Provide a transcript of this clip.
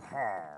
Huh.